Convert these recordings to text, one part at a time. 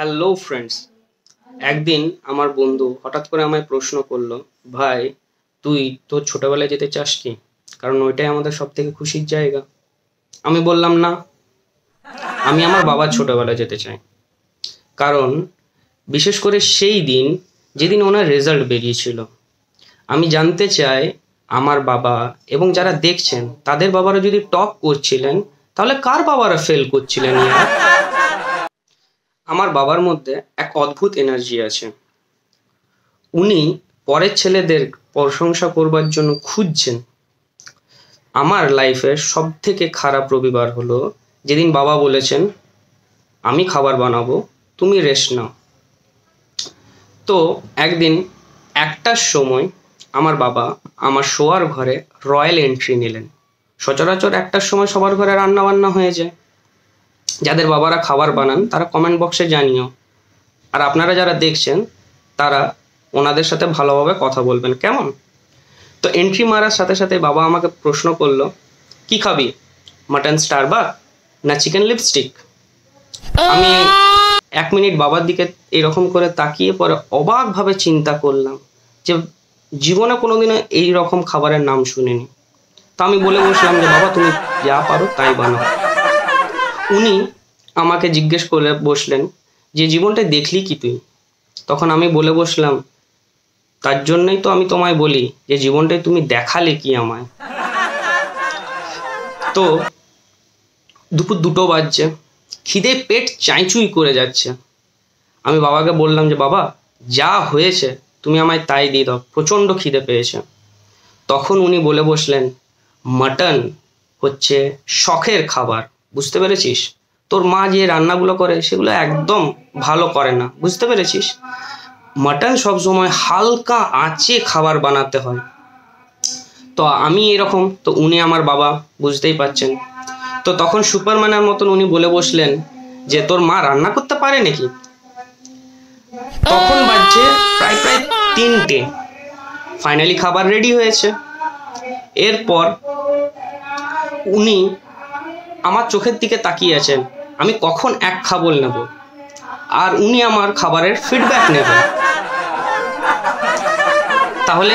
Hello friends একদিন আমার বন্ধু হঠাৎ করে আমায় প্রশ্ন করল ভাই তুই তোর ছোটবেলায় যেতে চাস কি? কারণ ওইটাই আমাদের সব থেকে খুশির জায়গা। আমি বললাম না আমি আমার বাবার ছোটবেলায় যেতে চাই। কারণ বিশেষ করে সেই দিন যেদিন ওনার রেজাল্ট বেরিয়েছিল আমি জানতে চাই আমার বাবা এবং যারা দেখছেন তাদের বাবারা যদি টপ করছিলেন তাহলে কার বাবারা ফেল করছিলেন? আমার বাবার মধ্যে এক অদ্ভুত এনার্জি আছে। উনি পরের ছেলেদের প্রশংসা করবার জন্য খুঁজছেন। আমার লাইফের সব থেকে খারাপ রবিবার হলো যেদিন বাবা বলেছেন, আমি খাবার বানাবো, তুমি রেস্ট নাও। তো একদিন একটার সময় আমার বাবা আমার শোয়ার ঘরে রয়্যাল এন্ট্রি নিলেন। সচরাচর একটার সময় সবার ঘরে রান্না বান্না হয়ে যায়। যাদের বাবারা খাবার বানান, তারা কমেন্ট বক্সে জানিও। আর আপনারা যারা দেখছেন, তারা ওনাদের সাথে ভালোভাবে কথা বলবেন, কেমন? তো এন্ট্রি মারার সাথে সাথে বাবা আমাকে প্রশ্ন করল, কি খাবি? মাটন স্টারবাক না চিকেন লিপস্টিক আমি এক মিনিট বাবার দিকে এরকম করে তাকিয়ে পরে অবাকভাবে চিন্তা করলাম যে জীবনে কোনোদিনও এই রকম খাবারের নাম শুনিনি। তা আমি বলে বসলাম যে, বাবা, তুমি যা পারো তাই বানাও। উনি আমাকে জিজ্ঞেস করে বসলেন, যে জীবনটা দেখলি কি তুই? তখন আমি বলে বসলাম, তার জন্যই তো আমি তোমায় বলি যে জীবনটাই তুমি দেখালে কি আমায়? তো দুপুর দুটো বাজছে, খিদে পেট চাইচুই করে যাচ্ছে। আমি বাবাকে বললাম যে, বাবা, যা হয়েছে তুমি আমায় তাই দিয়ে দাও, প্রচণ্ড খিদে পেয়েছে। তখন উনি বলে বসলেন, মাটন হচ্ছে শখের খাবার। বুঝতে পেরেছিস? তোর মা যে রান্নাগুলো করে, সেগুলো একদম ভালো করে না। বুঝতে পেরেছিস? মাটন সবসময় হালকা আঁচে খাবার বানাতে হয়। তো আমি এরকম, তো উনি আমার বাবা, বুঝতেই পারছেন। তো তখন সুপারম্যানের মতন উনি বলে বসলেন যে, তোর মা রান্না করতে পারে নাকি? তখন বাজছে প্রায় প্রায় তিনটে। ফাইনালি খাবার রেডি হয়েছে। এরপর উনি আমার চোখের দিকে তাকিয়ে আছেন, আমি কখন এক খাবল নেব? আর উনি আমার খাবারের ফিডব্যাক নেবেন। তাহলে,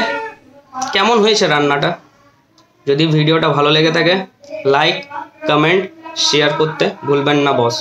কেমন হয়েছে রান্নাটা? যদি ভিডিওটা ভালো লেগে থাকে লাইক কমেন্ট শেয়ার করতে ভুলবেন না বস